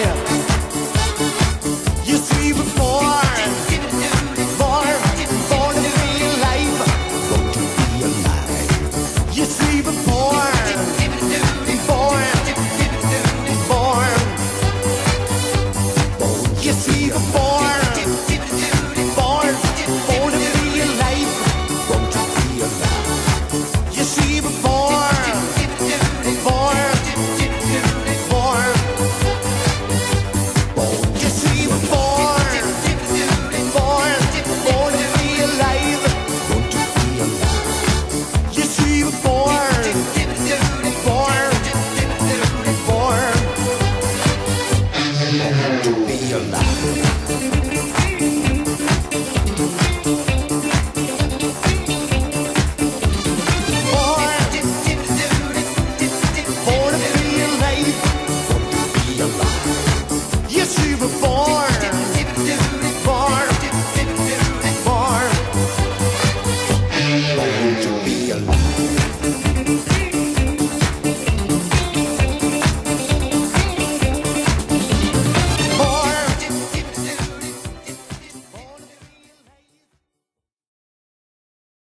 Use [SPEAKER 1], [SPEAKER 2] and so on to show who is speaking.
[SPEAKER 1] Yeah.
[SPEAKER 2] thank